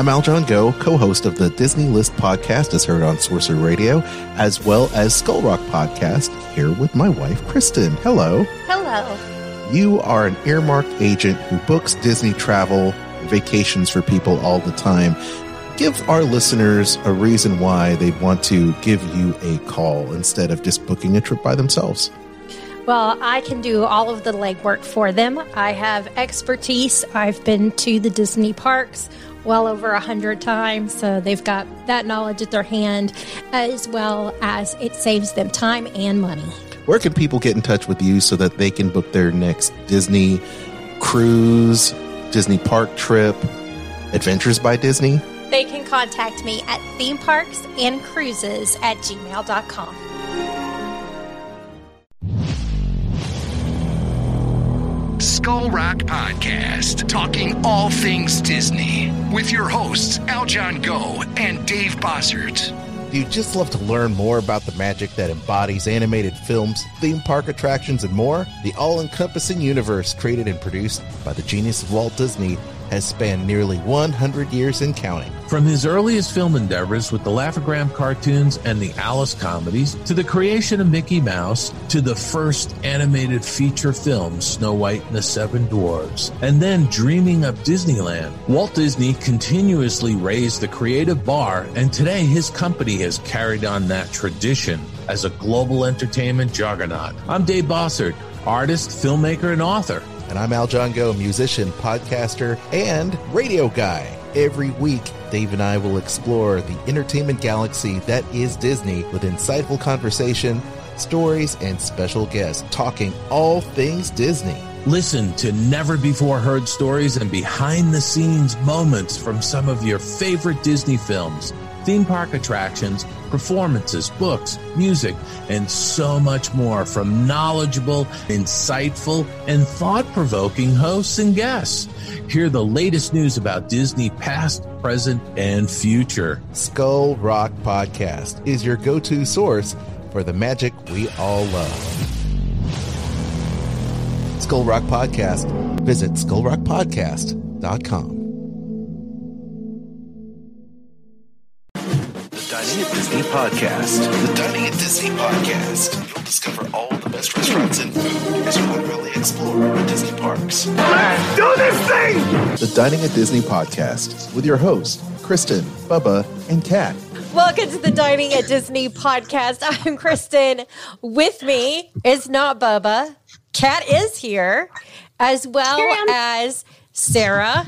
I'm Aljon Go, co host of the Disney List podcast, as heard on Sorcerer Radio, as well as Skull Rock podcast, here with my wife, Kristen. Hello. Hello. You are an earmarked agent who books Disney travel, vacations for people all the time. Give our listeners a reason why they want to give you a call instead of just booking a trip by themselves. Well, I can do all of the legwork for them. I have expertise. I've been to the Disney parks well over a hundred times, so they've got that knowledge at their hand, as well as it saves them time and money. Where can people get in touch with you so that they can book their next Disney cruise, Disney park trip, Adventures by Disney? They can contact me at theme parks and cruises at gmail.com. Skull Rock Podcast, talking all things Disney, with your hosts Aljon Go and Dave Bossert. Do you just love to learn more about the magic that embodies animated films, theme park attractions, and more? The all encompassing universe created and produced by the genius of Walt Disney has spanned nearly 100 years and counting. From his earliest film endeavors with the Laugh-O-Gram cartoons and the Alice comedies, to the creation of Mickey Mouse, to the first animated feature film, Snow White and the Seven Dwarfs, and then dreaming up Disneyland, Walt Disney continuously raised the creative bar, and today his company has carried on that tradition as a global entertainment juggernaut. I'm Dave Bossert, artist, filmmaker, and author. And I'm Aljon Go, musician, podcaster, and radio guy. Every week, Dave and I will explore the entertainment galaxy that is Disney with insightful conversation, stories, and special guests talking all things Disney. Listen to never before heard stories and behind the scenes moments from some of your favorite Disney films, theme park attractions, performances, books, music, and so much more from knowledgeable, insightful, and thought provoking hosts and guests. Hear the latest news about Disney past, present, and future. Skull Rock Podcast is your go to source for the magic we all love. Skull Rock Podcast. Visit skullrockpodcast.com. Podcast. The Dining at Disney Podcast. You'll discover all the best restaurants and food as you literally explore the Disney parks. Let's do this thing! The Dining at Disney Podcast with your host, Kristen, Bubba, and Kat. Welcome to the Dining at Disney podcast. I'm Kristen. With me is not Bubba. Kat is here, as well as Sarah,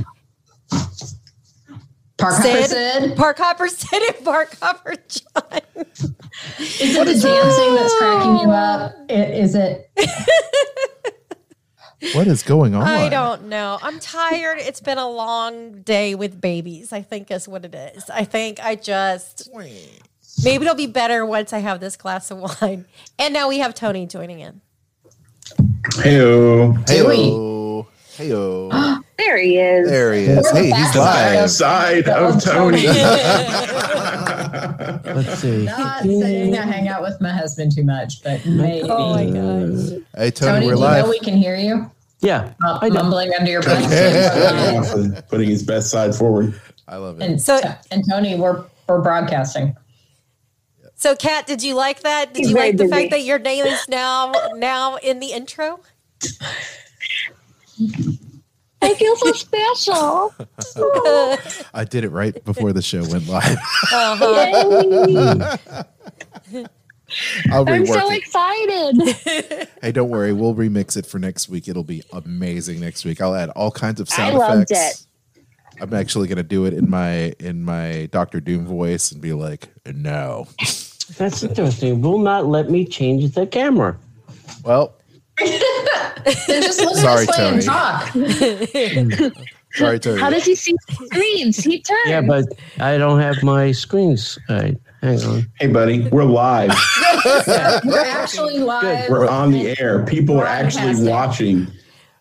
Park Hopper Sid. Park Hopper Sid, and Park Hopper John. Is it the dancing that's cracking you up? I- Is it? What is going on? I don't know. I'm tired. It's been a long day with babies, I think is what it is. I think I just maybe it'll be better once I have this glass of wine. And now we have Tony joining in. Heyo. Heyo. Heyo. There he is. There he is. Hey, he's live. Side of Tony. Let's see. Not saying I hang out with my husband too much, but maybe. Oh my gosh. Hey, Tony, Tony, we're do you live. know we can hear you? Yeah. Uh, I know. mumbling under your breath. Putting his best side forward. I love it. and, So- and Tony, we're we're broadcasting. So Kat, did you like that? Did He's you like the busy. fact that your name is now now in the intro? I feel so special. I did it right before the show went live. Uh-huh. I'll I'm so it. excited. Hey, don't worry. We'll remix it for next week. It'll be amazing next week. I'll add all kinds of sound I loved effects. I'm actually going to do it in my in my Doctor Doom voice and be like, "No." That's interesting. Will not let me change the camera. Well, Then just look Sorry, at this way and Tony. talk. sorry, Tony. How does he see screens? He turns. Yeah, but I don't have my screens. Right. Hang on. Hey, buddy, we're live. We're actually live. We're on the air. People are actually Broadcasting. watching.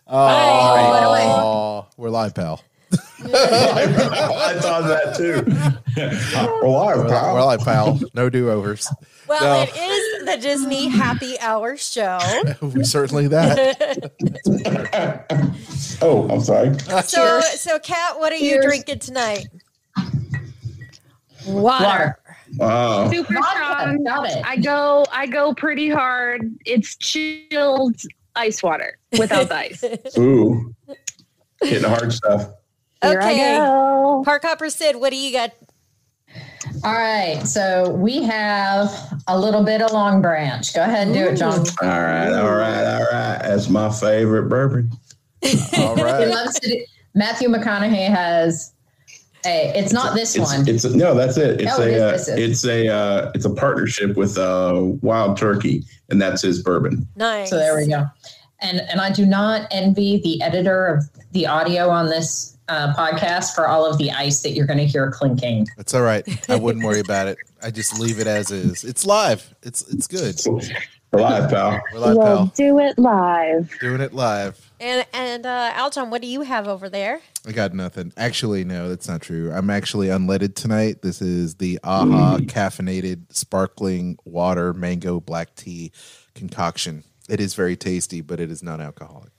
oh, we're live, pal. I thought that too. We're live, We're, pal. we're live, pal. No do overs. Well, No. it is the Disney Happy Hour show. We're certainly that. Oh, I'm sorry. Uh, so, so Kat, what are you Cheers. drinking tonight? Water. Water. Wow. Super Vodka, strong. Got it. I go I go pretty hard. It's chilled ice water without the ice. Ooh. Hitting the hard stuff. Here I Okay. go. Park Hopper Sid, what do you got? All right. So we have a little bit of Long Branch. Go ahead and do it, John. All right, all right, all right. That's my favorite bourbon. All He loves to do- Matthew McConaughey has a. It's not this It's, one. it's no, that's it. It's Oh, a is, uh, it's a uh, it's a partnership with uh, Wild Turkey, and that's his bourbon. Nice. So there we go. And and I do not envy the editor of the audio on this uh, podcast for all of the ice that you're going to hear clinking. It's all right. I wouldn't worry about it. I just leave it as is. It's live. It's it's good. We're live, pal. We're live, We'll pal. do it live. Doing it live. And and uh Aljon, what do you have over there? I got nothing. Actually, no, that's not true. I'm actually unleaded tonight. This is the AHA caffeinated sparkling water mango black tea concoction. It is very tasty, but it is non alcoholic.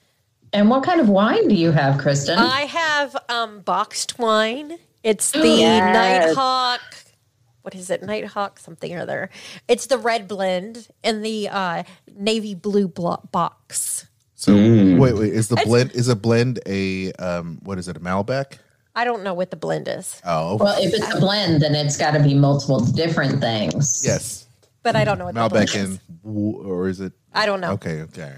And what kind of wine do you have, Kristen? I have um boxed wine. It's the Yes. Nighthawk. What is it? Nighthawk something or other. It's the red blend in the uh navy blue blo- box. So Mm. wait, wait, is the It's- blend is a blend a um what is it, a Malbec? I don't know what the blend is, Oh well, if it's a blend, then it's got to be multiple different things. yes. but I don't know what the blend Malbec is. and or is it I don't know. okay, okay,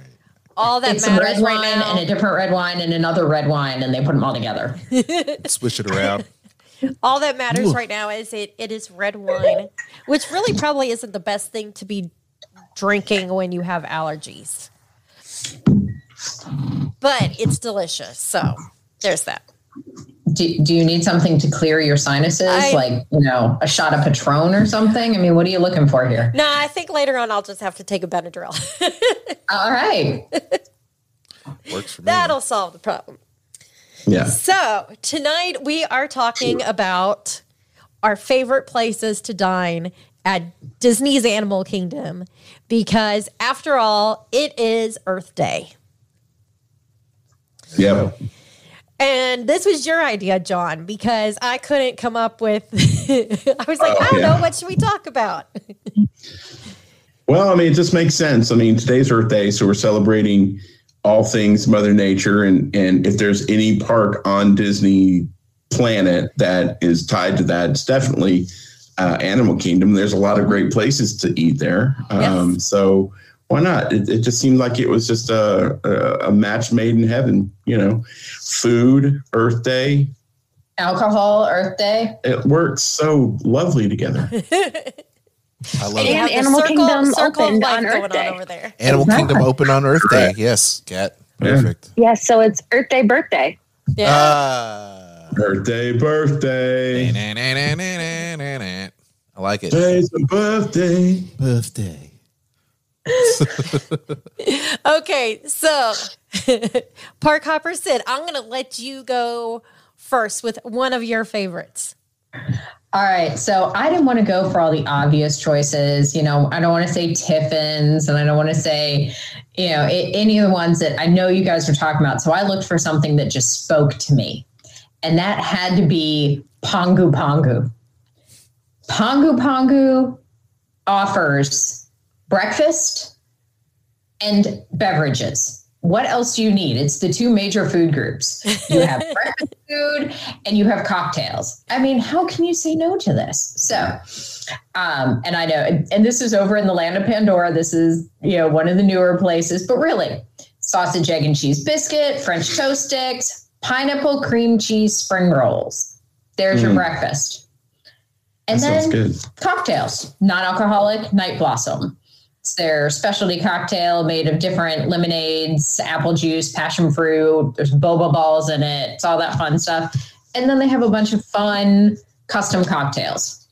all right. All that It's a matters red right wine now. and a different red wine and another red wine, and they put them all together. Swish it around. All that matters Ooh. right now is it it is red wine, which really probably isn't the best thing to be drinking when you have allergies. But it's delicious. So there's that. Do, do you need something to clear your sinuses, I- like you know, a shot of Patron or something? I mean, what are you looking for here? No, I think later on I'll just have to take a Benadryl. All right. Works for me. That'll solve the problem. Yeah. So tonight we are talking about our favorite places to dine at Disney's Animal Kingdom because, after all, it is Earth Day. Yep. And this was your idea, John, because I couldn't come up with. I was like, Oh, I don't yeah. know, what should we talk about? Well, I mean, it just makes sense. I mean, today's Earth Day, so we're celebrating all things Mother Nature, and and if there's any park on Disney planet that is tied to that, it's definitely uh, Animal Kingdom. There's a lot of great places to eat there, um, Yes. so why not? It, it just seemed like it was just a, a a match made in heaven. You know, food, Earth Day, Alcohol, Earth Day. it works so lovely together. I love And it. Animal circle, Kingdom circle opened on Earth Day. on over there. Animal Exactly. Kingdom open on Earth Day. Yes, cat. Yeah. Perfect. Yes, so it's Earth Day birthday. Yeah. Ah. birthday, birthday, I like it. today's a birthday. Birthday. Okay, so Park Hopper Sid, I'm going to let you go first with one of your favorites. All right. So I didn't want to go for all the obvious choices. You know, I don't want to say Tiffin's and I don't want to say, you know, any of the ones that I know you guys are talking about. So I looked for something that just spoke to me. And that had to be Pongu Pongu. Pongu Pongu offers breakfast and beverages. What else do you need? It's the two major food groups. You have breakfast food and you have cocktails. I mean, how can you say no to this? So, um, and I know, and, and this is over in the land of Pandora. This is, you know, one of the newer places, but really, sausage, egg, and cheese biscuit, French toast sticks, pineapple cream cheese spring rolls. There's your Mm. breakfast. And That then good. cocktails, non-alcoholic night blossom. It's their specialty cocktail made of different lemonades, apple juice, passion fruit. There's boba balls in it. It's all that fun stuff. And then they have a bunch of fun custom cocktails.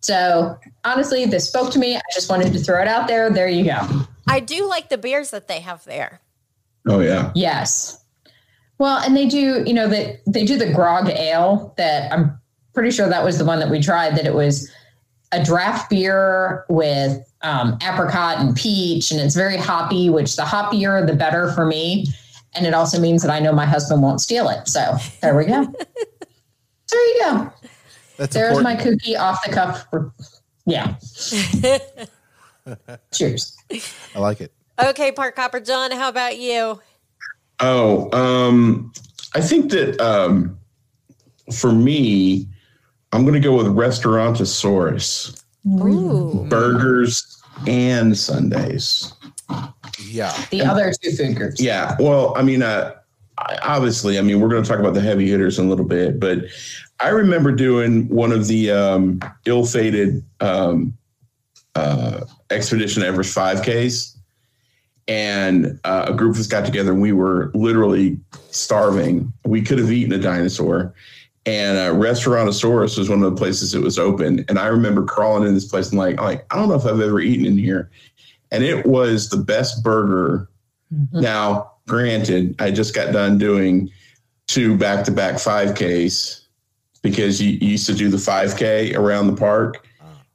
So honestly, this spoke to me. I just wanted to throw it out there. There you go. I do like the beers that they have there. Oh yeah. Yes. Well, and they do, you know, that they do the grog ale that I'm pretty sure that was the one that we tried, that it was a draft beer with um, apricot and peach, and it's very hoppy, which the hoppier, the better for me. And it also means that I know my husband won't steal it. So there we go. there you go. That's There's important. my kooky off the cuff. Yeah. Cheers. I like it. Okay, Park Hopper John, how about you? Oh, um, I think that um, for me, I'm going to go with Restaurantosaurus Ooh. burgers and sundaes. Yeah. The other two food groups. Yeah. Well, I mean, uh, obviously, I mean, we're going to talk about the heavy hitters in a little bit, but I remember doing one of the um, ill-fated um, uh, Expedition Everest 5Ks, and uh, a group of us got together, and we were literally starving. We could have eaten a dinosaur. And uh, Restaurantosaurus was one of the places it was open, and I remember crawling in this place and like, like I don't know if I've ever eaten in here, and it was the best burger. Now, granted, I just got done doing two back to back 5Ks because you, you used to do the 5K around the park.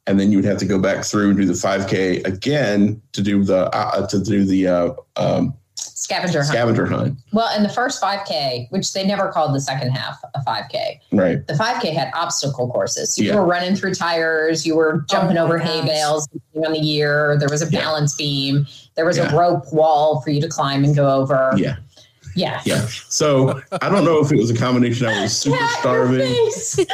And then you would have to go back through and do the 5K again to do the uh, to do the uh, um, Scavenger hunt. scavenger hunt. Well, in the first 5K, which they never called the second half a 5K, Right. the 5K had obstacle courses. You Yeah. were running through tires, you were jumping Oh my over hay bales on the year. There was a Yeah. balance beam. There was Yeah. a rope wall for you to climb and go over. Yeah. Yeah. Yeah. So I don't know if it was a combination. I was super Cat, starving.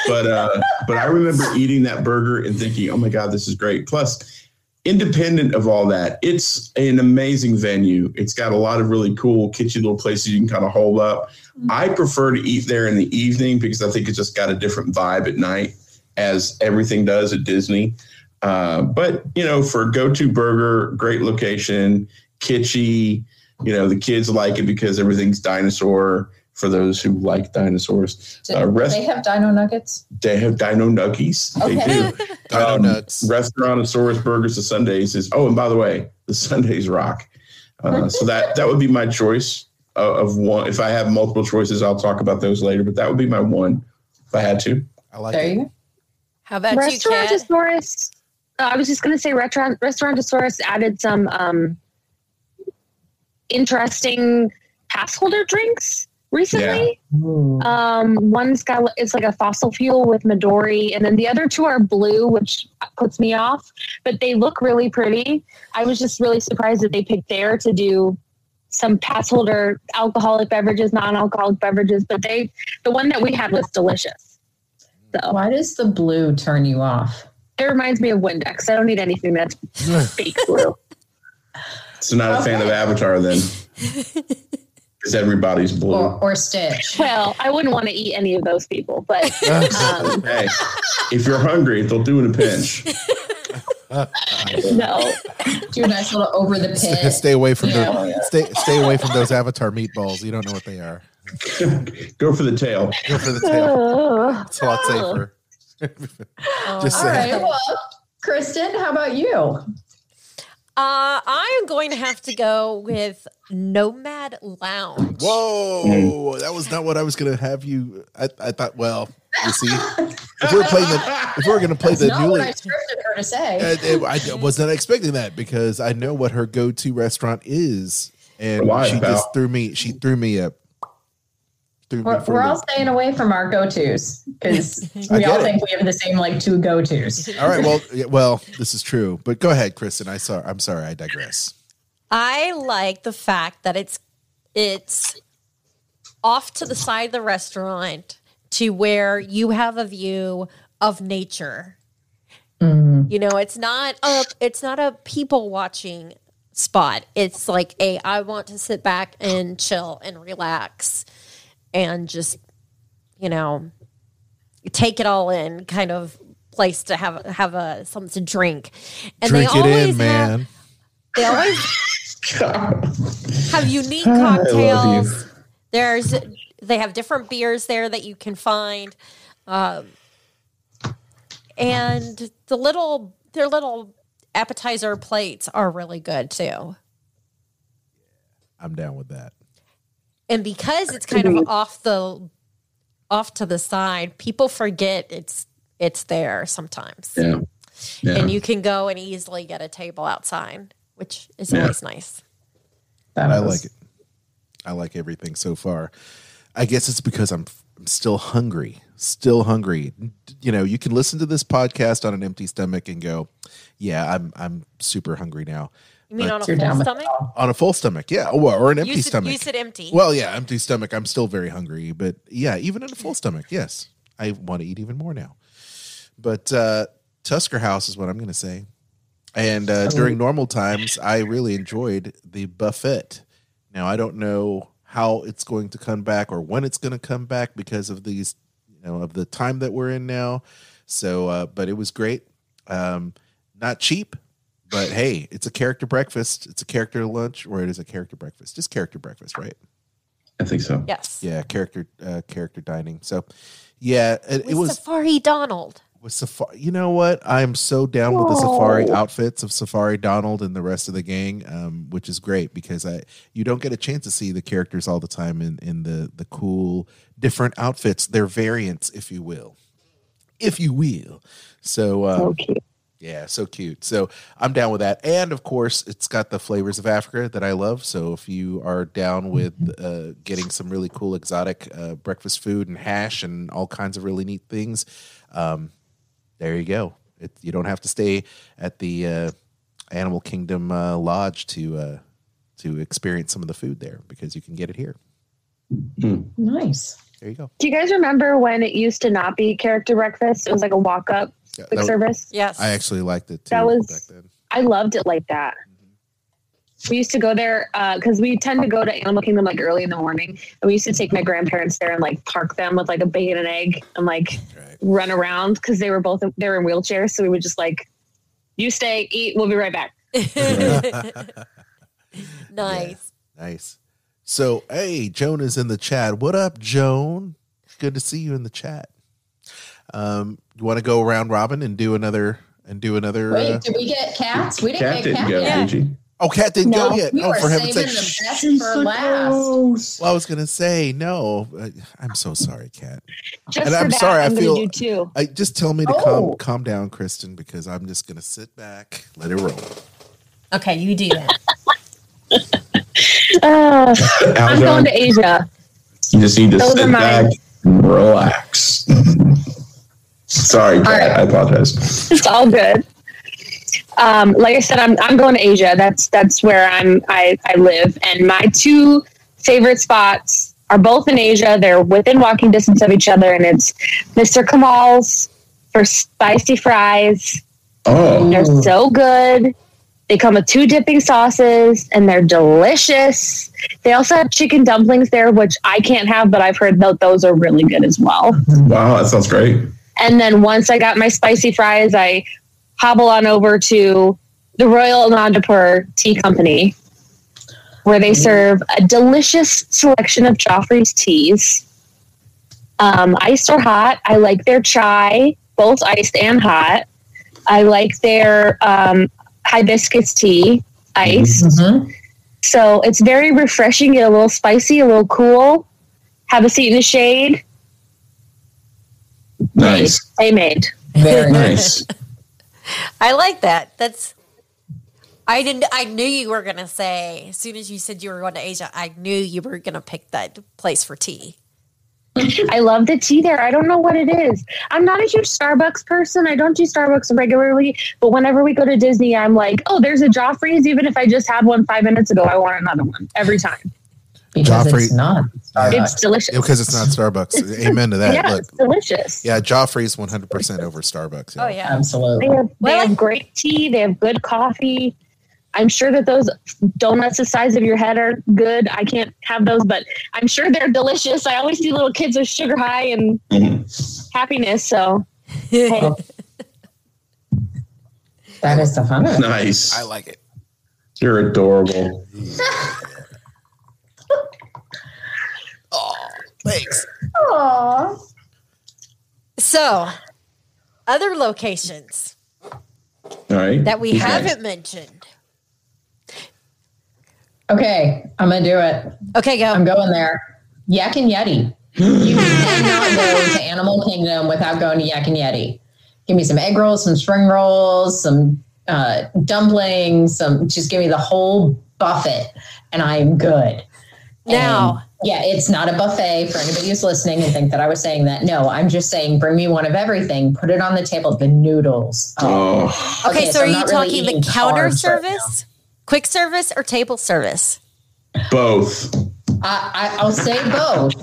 but uh but I remember eating that burger and thinking, "Oh my god, this is great." Plus, independent of all that, it's an amazing venue. It's got a lot of really cool kitschy little places you can kind of hold up. I prefer to eat there in the evening because I think it's just got a different vibe at night, as everything does at Disney. Uh, but you know, for go-to burger, great location, kitschy. You know, the kids like it because everything's dinosaur. For those who like dinosaurs, Did Uh, rest- they have dino nuggets? they have Dino Nuggies. They do. Dino Um, nuts. Restaurantosaurus burgers to sundaes is. Oh, and by the way, the sundaes rock. Uh, so that that would be my choice of, of one. If I have multiple choices, I'll talk about those later. But that would be my one if I had to. I like There it. you go. How about you, Kat? Restaurantosaurus. Uh, I was just going to say, restaurant Restaurantosaurus added some um, interesting pass holder drinks recently. Um, one's got it's like a fossil fuel with Midori, and then the other two are blue, which puts me off. But they look really pretty. I was just really surprised that they picked there to do some pass holder alcoholic beverages, non-alcoholic beverages. But they, the one that we had was delicious. So Why does the blue turn you off? it reminds me of Windex. I don't need anything that's fake blue. So not a fan of Avatar then, because everybody's blue. Or, or Stitch? Well, I wouldn't want to eat any of those people, but um, hey, if you're hungry, they'll do it in a pinch. no. Do a nice little over the pit. stay away from Yeah. the stay stay away from those avatar meatballs. You don't know what they are. Go for the tail. Go for the tail. It's a lot safer. Just All saying. right. Well, Kristen, how about you? Uh, I am going to have to go with Nomad Lounge. Whoa, that was not what I was going to have you. I, I thought. Well, you see, if we're playing the, if we're going to play That's the not newly, what I scripted her to say. Uh, it- I was not expecting that because I know what her go-to restaurant is, and Why, she pal? just threw me. She threw me a. Threw We're, for we're all staying away from our go-tos because we all it. think we have the same like two go-tos. All right. Well, well, this is true. But go ahead, Kristen. I saw. I'm sorry. I digress. I like the fact that it's it's off to the side of the restaurant to where you have a view of nature. Mm. You know, it's not a it's not a people watching spot. It's like a I want to sit back and chill and relax and just you know take it all in kind of place to have have a something to drink. And Drink they always in, have man. they always have unique love you. cocktails. There's they have different beers there that you can find, um, and the little their little appetizer plates are really good too. I'm down with that. And because it's kind of off the off to the side, people forget it's it's there sometimes, Yeah. Yeah. and you can go and easily get a table outside, which is Yeah. always nice. That I was- like it. I like everything so far. I guess it's because I'm f- I'm still hungry. Still hungry. You know, you can listen to this podcast on an empty stomach and go, "Yeah, I'm I'm super hungry now." You mean But- on a full stomach? On a full stomach, yeah, or, or an empty You said, stomach. you said empty. Well, yeah, empty stomach. I'm still very hungry, but yeah, even in a full stomach, yes, I want to eat even more now. But uh, Tusker House is what I'm going to say. And uh, during normal times, I really enjoyed the buffet. Now I don't know how it's going to come back or when it's going to come back because of these, you know, of the time that we're in now. So, uh, but it was great. Um, not cheap, but hey, it's a character breakfast. It's a character lunch, or it is a character breakfast. Just character breakfast, right? I think so. yes. yeah character uh character dining so yeah it, it was Safari Donald. With safari you know what i'm so down with the safari outfits of safari donald and the rest of the gang um which is great because i you don't get a chance to see the characters all the time in in the the cool different outfits their variants if you will if you will so um, cute. yeah, so cute. So I'm down with that. And of course, it's got the flavors of Africa that I love. So if you are down with uh, getting some really cool exotic uh, breakfast food and hash and all kinds of really neat things, um, there you go. It, you don't have to stay at the uh, Animal Kingdom uh, Lodge to uh, to experience some of the food there because you can get it here. Nice. There you go. Do you guys remember when it used to not be character breakfast? It was like a walk up Yeah, quick that- service. Yes. I actually liked it too That was- back then. I loved it like that. We used to go there because we tend to go to Animal Kingdom like early in the morning, and we used to take my grandparents there and like park them with like a bacon and egg and like Right. run around because they were both they were in wheelchairs. So we would just like, you stay, eat, we'll be right back. nice. Nice. So, hey, Joan is in the chat. What up, Joan? Good to see you in the chat. Um, you want to go around Robin and do another and do another? Wait, uh, did we get cats? We didn't Cat get didn't cats go, yet. did you? Oh, Cat didn't No, go yet. We oh, for heaven's saving sake! the for last. Well, I was gonna say no. Uh, I'm so sorry, Cat. Just And for I'm that, sorry, I I'm feel- gonna do two. I just tell me to Oh. calm calm down, Kristen, because I'm just gonna sit back, let it roll. Okay, you do that. Uh, I'm going to Asia. you just need to Those sit back and relax. Sorry, Kat, right. I apologize. It's all good. Um, like I said, I'm I'm going to Asia. That's that's where I'm I, I live. And my two favorite spots are both in Asia. They're within walking distance of each other, and it's Mr. Kamal's for spicy fries. Oh, They're so good. They come with two dipping sauces and they're delicious. They also have chicken dumplings there, which I can't have, but I've heard that those are really good as well. wow, that sounds great. And then once I got my spicy fries, I hobble on over to the Royal Anandapur Tea Company, where they serve a delicious selection of Joffrey's teas, um, iced or hot. I like their chai, both iced and hot. I like their um, hibiscus tea, iced. Mhm. So it's very refreshing, get a little spicy, a little cool. Have a seat in the shade. Nice, They made. Very nice. I like that. That's. I didn't. I knew you were gonna say as soon as you said you were going to Asia. I knew you were gonna pick that place for tea. I love the tea there. I don't know what it is. I'm not a huge Starbucks person. I don't do Starbucks regularly, but whenever we go to Disney, I'm like, oh, there's a Joffrey's. Even if I just had one five minutes ago, I want another one every time. Because Joffrey- it's not Starbucks. It's delicious. Because it's not Starbucks. Amen to that. yeah, Look, it's delicious. yeah, Joffrey's 100 percent over Starbucks. Oh yeah. Absolutely. They have, they Well, have great tea. They have good coffee. I'm sure that those donuts the size of your head are good. I can't have those, but I'm sure they're delicious. I always see little kids with sugar high and Mhm. happiness. So hey, That is the fun. Nice. I like it. You're adorable. Oh, thanks. Aw. So, other locations All right. that we Who's haven't mentioned. Okay, I'm gonna do it. Okay, go. I'm going there. Yak and Yeti. You cannot go to Animal Kingdom without going to Yak and Yeti. Give me some egg rolls, some spring rolls, some uh, dumplings, some. Just give me the whole buffet, and I'm good. Now, Yeah, it's not a buffet for anybody who's listening and think that I was saying that. No, I'm just saying bring me one of everything, put it on the table. The noodles. Oh. Oh, Okay, so, I'm are you not really talking the counter carbs right service, quick service, or table service? both. I, I, I'll say both,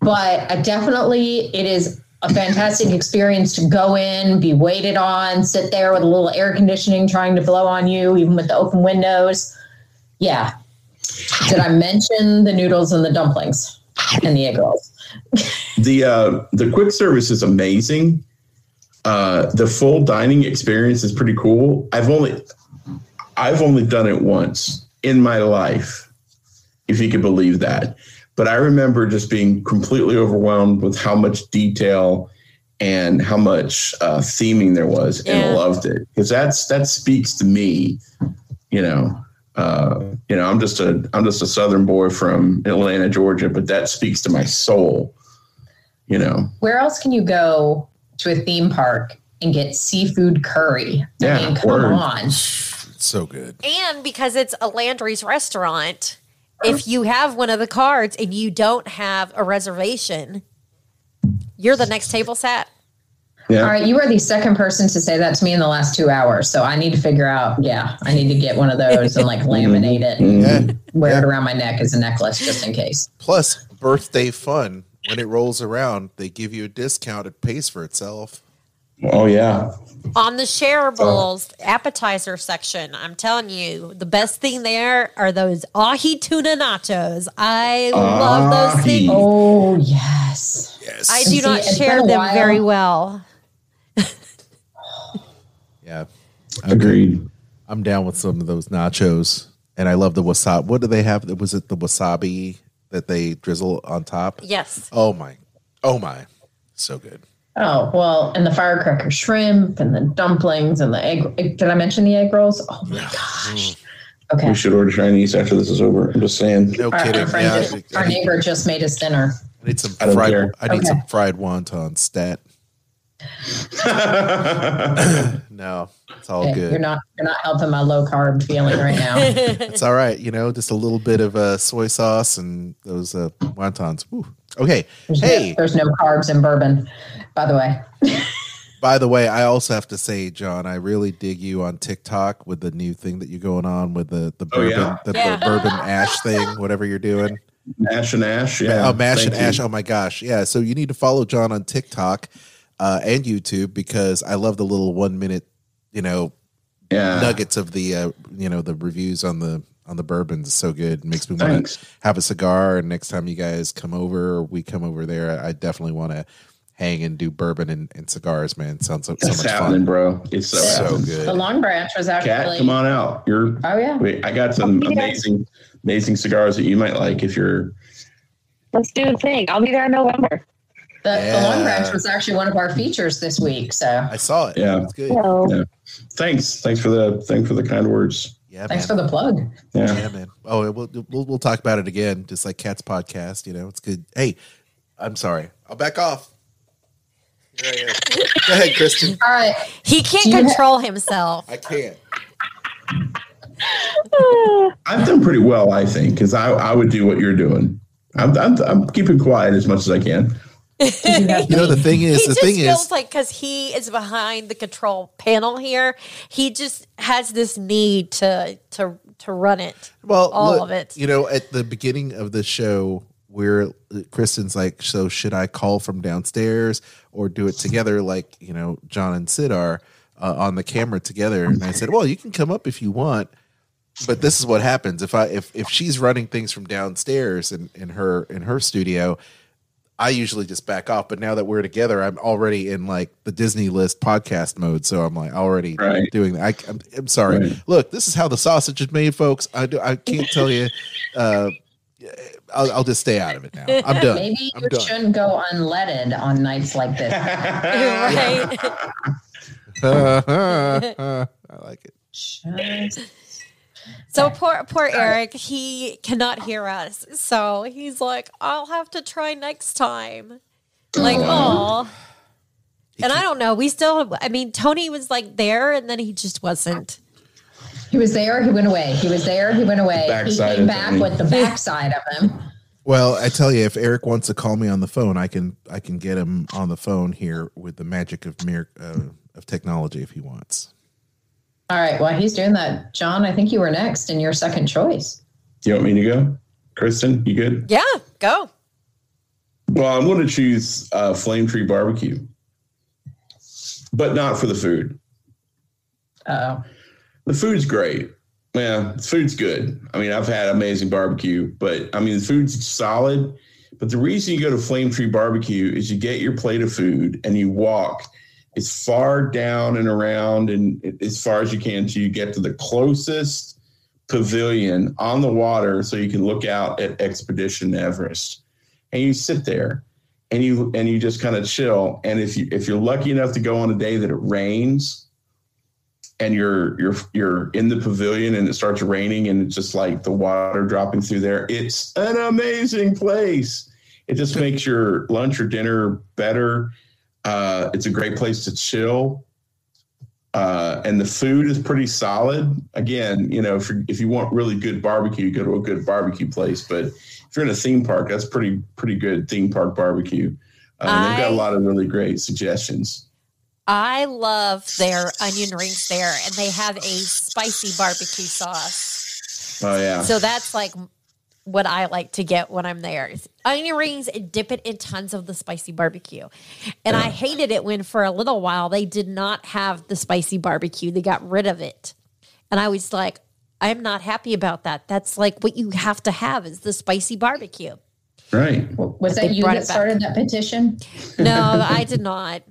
but I definitely it is a fantastic experience to go in, be waited on, sit there with a little air conditioning trying to blow on you, even with the open windows. Yeah. Did I mention the noodles and the dumplings and the egg rolls? The uh, the quick service is amazing. Uh, the full dining experience is pretty cool. I've only I've only done it once in my life, if you could believe that. But I remember just being completely overwhelmed with how much detail and how much uh, theming there was, and Yeah. loved it because that's that speaks to me. You know, uh, you know, I'm just a I'm just a Southern boy from Atlanta, Georgia, but that speaks to my soul. You know, Where else can you go to a theme park and get seafood curry? Yeah, I mean, come word. on. So good. And because it's a Landry's restaurant, if you have one of the cards and you don't have a reservation, you're the next table sat. Yeah. All right, you are the second person to say that to me in the last two hours. So I need to figure out, yeah, I need to get one of those and like mm-hmm. laminate it and Yeah. wear it around my neck as a necklace just in case. Plus, birthday fun. When it rolls around, they give you a discount. It pays for itself. Oh yeah. On the shareables uh. appetizer section, I'm telling you, the best thing there are those ahi tuna nachos. I love those things. Oh, yes. Yes. I See, do not it's share them very well. yeah. i Agreed. I'm down with some of those nachos, and I love the wasabi. What do they have? Was it the wasabi that they drizzle on top? Yes. Oh my, oh my, so good. Oh, well, and the firecracker shrimp and the dumplings and the egg. Did I mention the egg rolls? Oh my gosh. Mm. Okay. We should order Chinese after this is over. I'm just saying. No Our, our kidding. friend Yeah, just- our neighbor just made us dinner. I need some I fried. care. I need Okay. some fried wontons. Stat. No, it's all Okay, good. You're not you're not helping my low carb feeling right now. It's all right. You know, just a little bit of uh, soy sauce and those uh, wontons. Woo. Okay. There's, Hey, no, there's no carbs in bourbon, by the way. by the way, I also have to say, John, I really dig you on TikTok with the new thing that you're going on with the the Oh, bourbon, yeah? the, Yeah. the bourbon ash thing, whatever you're doing. Mash and Ash. Yeah. oh, mash and you. ash. Oh my gosh, yeah. So you need to follow John on TikTok uh, and YouTube because I love the little one minute, you know, Yeah. nuggets of the uh, you know the reviews on the on the bourbons is so good. It makes me want to have a cigar. And next time you guys come over or we come over there, I definitely want to hang and do bourbon and, and cigars. Man, sounds so, so much happening, fun. bro. It's so, So happening. good. The Long Branch was actually. Cat, come on out. You're. Oh yeah. Wait, I got some I'll be amazing, amazing cigars that you might like if you're. Let's do the thing. I'll be there in November. The, the Long Branch was actually one of our features this week. So I saw it. Yeah. it's good. So Yeah. Thanks. Thanks for the thanks for the kind words. Yeah, thanks man. for the plug. Yeah. Yeah, man. Oh, we'll, we'll we'll talk about it again, just like Cat's podcast. You know, it's good. Hey, I'm sorry. I'll back off. Here I. Go ahead, Kristen. All right. He can't Do you ha- control himself. I can't. I've done pretty well, I think, because I, I would do what you're doing. I'm, I'm, I'm keeping quiet as much as I can. You know, the thing is, he the just thing feels is, like because he is behind the control panel here, he just has this need to to to run it. well, all look, of it. You know, at the beginning of the show, where Kristen's like, "So should I call from downstairs or do it together?" Like you know, John and Sid are uh, on the camera together, and I said, "Well, you can come up if you want." But this is what happens if I if if she's running things from downstairs in in her in her studio. I usually just back off, but now that we're together, I'm already in like the Disney list podcast mode. So I'm like already Right. doing that. I, I'm, I'm sorry. Right. Look, this is how the sausage is made, folks. I do. I can't tell you. Uh, I'll, I'll just stay out of it now. I'm done. Maybe I'm you done. shouldn't go unleaded on nights like this. right? I like it. Just- So poor poor Eric, he cannot hear us. So he's like, I'll have to try next time. Like, oh. And I don't know. We still I mean, Tony was like there and then he just wasn't. He was there. He went away. He was there. He went away. He Backside came of back Tony. with the backside of him. Well, I tell you, if Eric wants to call me on the phone, I can I can get him on the phone here with the magic of mir- uh, of technology if he wants. All right. While he's doing that, John, I think you were next in your second choice. Do you want me to go? Kristen, you good? Yeah, go. Well, I'm going to choose uh, Flame Tree Barbecue, but not for the food. Uh The food's great. Yeah, the food's good. I mean, I've had amazing barbecue, but I mean, the food's solid. But the reason you go to Flame Tree Barbecue is you get your plate of food and you walk as far down and around and as far as you can till you get to the closest pavilion on the water so you can look out at Expedition Everest. And you sit there and you and you just kind of chill. And if you if you're lucky enough to go on a day that it rains, and you're you're you're in the pavilion and it starts raining and it's just like the water dropping through there it's an amazing place it just makes your lunch or dinner better uh, it's a great place to chill. Uh, and the food is pretty solid. Again you know if, you if you want really good barbecue you go to a good barbecue place. But if you're in a theme park that's pretty pretty good theme park barbecue. Uh, they've got a lot of really great suggestions. I love their onion rings there, and they have a spicy barbecue sauce. oh yeah. So that's like what I like to get when I'm there. is Onion rings and dip it in tons of the spicy barbecue. And I hated it when for a little while they did not have the spicy barbecue. They got rid of it. And I was like, I'm not happy about that. That's like what you have to have is the spicy barbecue. right Was that you that started that petition? No, I did not.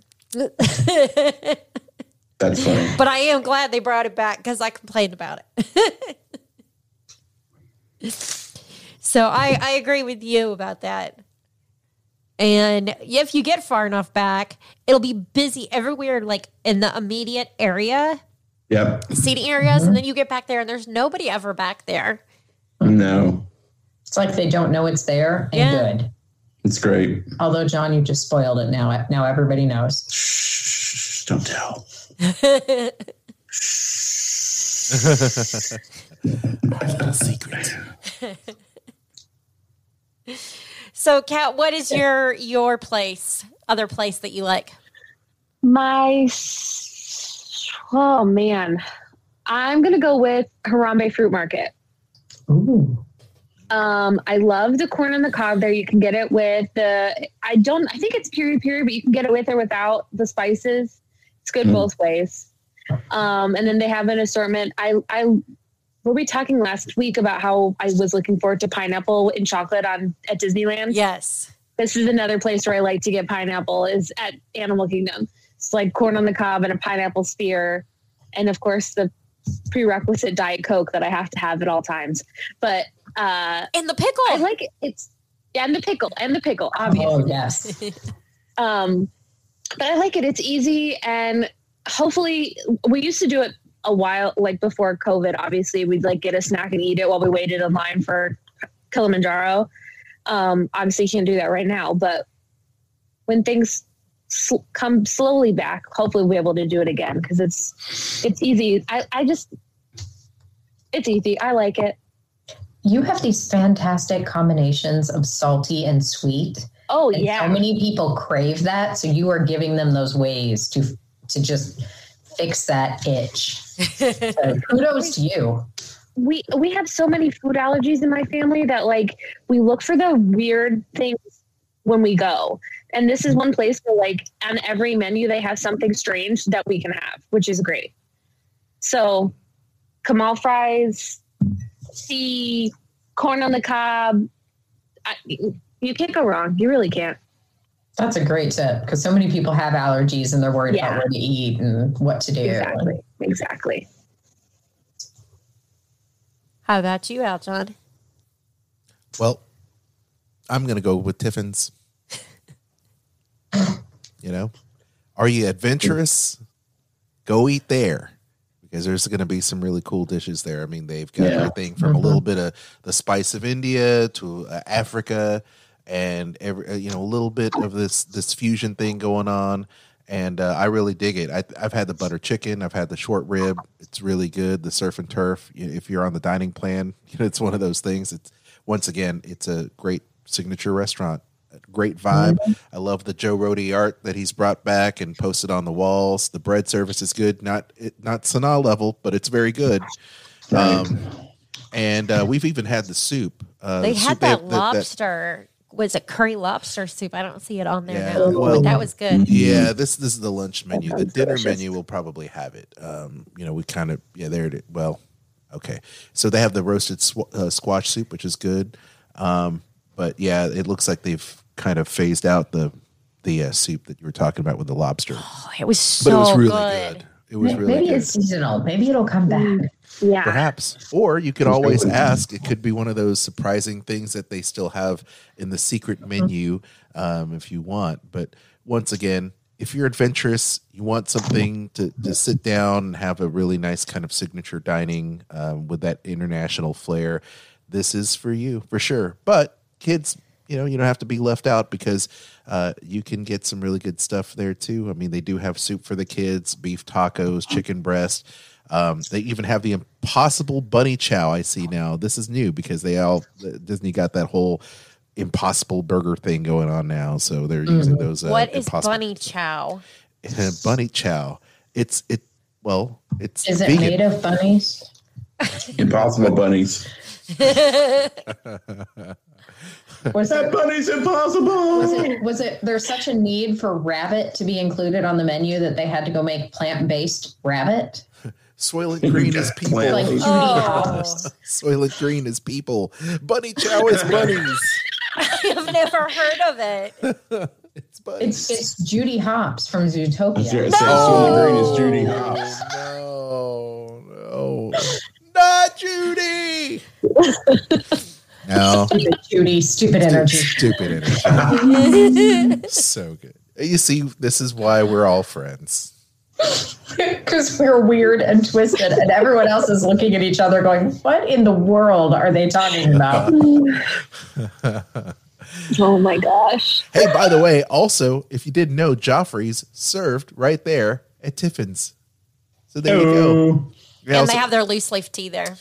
that's funny But I am glad they brought it back because I complained about it. so I, I agree with you about that. And if you get far enough back, it'll be busy everywhere, like in the immediate area, yep seating areas. And mm-hmm. then you get back there and there's nobody ever back there. no It's like they don't know it's there and Yeah. good. It's great. Although John, you just spoiled it now. Now everybody knows. Shh, don't tell. Shh. Secret. So, Kat, what is your your place, other place that you like? My oh man, I'm gonna go with Harambe Fruit Market. Ooh. Um, I love the corn on the cob there. You can get it with the I don't I think it's piri piri, but you can get it with or without the spices. It's good Mm. both ways. Um, and then they have an assortment. I I were we talking last week about how I was looking forward to pineapple and chocolate on at Disneyland? Yes. This is another place where I like to get pineapple is at Animal Kingdom. It's like corn on the cob and a pineapple spear, and of course the prerequisite diet coke that I have to have at all times. But uh, And the pickle. I like it. It's yeah, and the pickle and the pickle, obviously. Oh yes. Um, but I like it. It's easy and hopefully we used to do it a while like before COVID. Obviously, we'd like get a snack and eat it while we waited in line for Kilimanjaro. Um, obviously, you can't do that right now, but when things sl- come slowly back, hopefully we'll be able to do it again because it's it's easy. I, I just it's easy. I like it. You have these fantastic combinations of salty and sweet. Oh And yeah. So many people crave that. So you are giving them those ways to to just fix that itch. So kudos to you. we we have so many food allergies in my family that like we look for the weird things when we go. And this is one place where like on every menu they have something strange that we can have which is great. So kamal fries tea corn on the cob. I, you can't go wrong. You really can't That's a great tip because so many people have allergies and they're worried Yeah. about where to eat and what to do. exactly exactly How about you, Aljon? Well, I'm going to go with Tiffin's. you know, are you adventurous? Go eat there because there's going to be some really cool dishes there. I mean, they've got Yeah. everything from a little bit of the spice of India to uh, Africa and every uh, you know a little bit of this this fusion thing going on. And uh, I really dig it. I, I've had the butter chicken. I've had the short rib. It's really good. The surf and turf. If you're on the dining plan, you know, it's one of those things. It's once again, it's a great signature restaurant. Great vibe. Mm-hmm. I love the Joe Rohde art that he's brought back and posted on the walls. The bread service is good, not it, not Sanaa level, but it's very good. Um, and uh, we've even had the soup. Uh, They the had soup that have- lobster. Was it curry lobster soup? I don't see it on there Yeah, now. well- but that was good. Yeah, this this is the lunch menu. The dinner delicious. menu will probably have it. Um, you know, we kind of yeah, there it is. Well, okay. So they have the roasted sw- uh, squash soup, which is good. Um, but yeah, it looks like they've kind of phased out the the uh, soup that you were talking about with the lobster. Oh, it was so But it was really good. good. It was May- really Maybe good. it's seasonal. Maybe it'll come back. Yeah. Perhaps. Or you could always ask. It could be one of those surprising things that they still have in the secret menu um, if you want. But once again, if you're adventurous, you want something to, to sit down and have a really nice kind of signature dining um, with that international flair, this is for you for sure. But kids, you know, you don't have to be left out because uh, you can get some really good stuff there too. I mean, they do have soup for the kids, beef tacos, chicken breast. Um, they even have the Impossible Bunny Chow. I see now. This is new because they all Disney got that whole Impossible Burger thing going on now. So they're using those. Uh, what is Impossible- bunny chow? Bunny Chow? It's it. Well, it's Is it vegan. made of bunnies? Impossible bunnies. Was That it, bunny's impossible. was it was it there's such a need for rabbit to be included on the menu that they had to go make plant-based rabbit? Soylent Green is people. Plant- Like Oh. Soylent Green is people. Bunny Chow is bunnies. I've never heard of it. it's bunnies. It's it's Judy Hopps from Zootopia. gonna say Soylent Green is Judy oh, Hopps. Oh, no, no. Not Judy. no. Stupid Judy, stupid energy. Stupid energy. so good. You see, this is why we're all friends. Because we're weird and twisted, and everyone else is looking at each other going, What in the world are they talking about? Oh my gosh. Hey, by the way, also, if you didn't know, Joffrey's served right there at Tiffin's. So there you go. Yeah, and they have their loose leaf tea there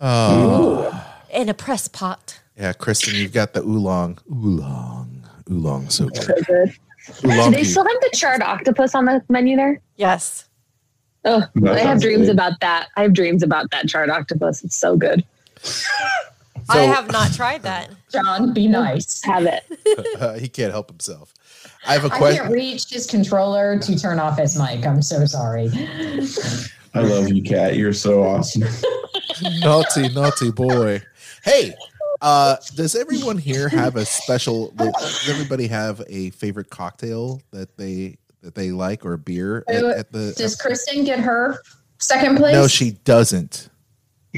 oh, in a press pot. yeah, Kristen, you've got the oolong. Oolong. Oolong, so good. So good. Do they tea. still have the charred octopus on the menu there? Yes. Oh, That I have dreams good. about that. I have dreams about that charred octopus. It's so good. I have not tried that. John, be nice. Have it. Uh, he can't help himself. I have a I can't question. reach his controller to turn off his mic. I'm so sorry. I love you, Kat. You're so awesome. naughty, naughty boy. Hey, uh, does everyone here have a special? Does everybody have a favorite cocktail that they that they like or beer at, at the? Does Kristen get her second place? no, she doesn't.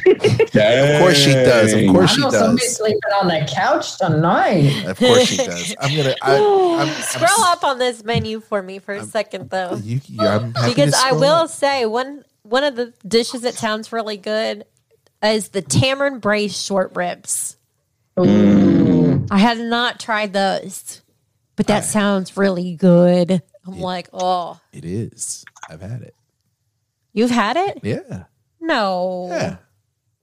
Of course she does. Of course she know somebody does. sleeping on the couch tonight. Of course she does. I'm gonna. I, I'm, I'm, Scroll up on this menu for me for a second, though. You, you, I'm because I will up. say one one of the dishes that sounds really good is the tamarind braised short ribs. Mm. I have not tried those, but that sounds really good. I'm like, oh, It is. I've had it. you've had it? Yeah. No. Yeah.